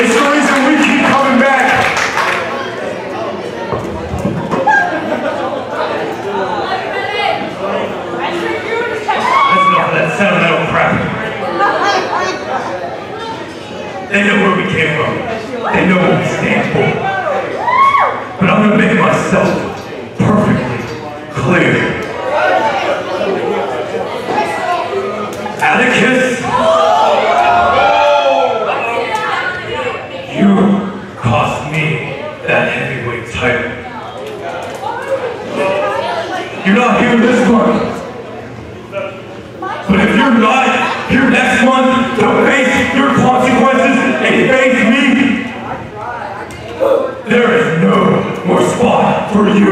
It's the reason we keep coming back. That's enough of that sentimental crap. They know where we came from. They know what we stand for. But I'm gonna make myself its title. You're not here this month. But if you're not here next month to face your consequences and face me, there is no more spot for you.